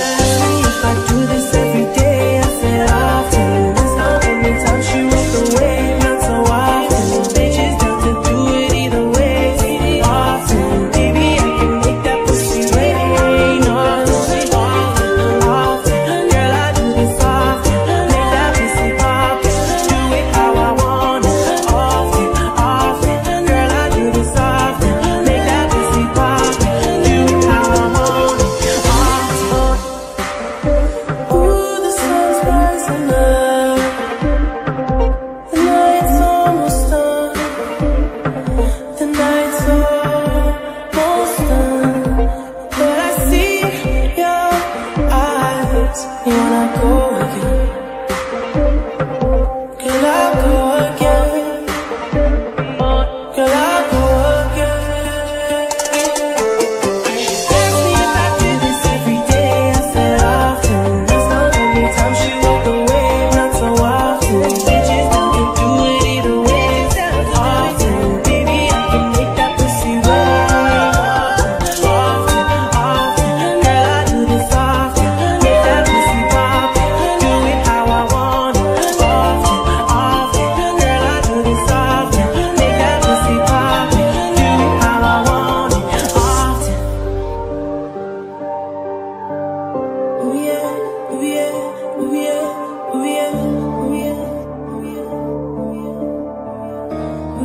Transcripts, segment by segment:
veces.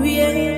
yeah